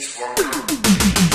Please work.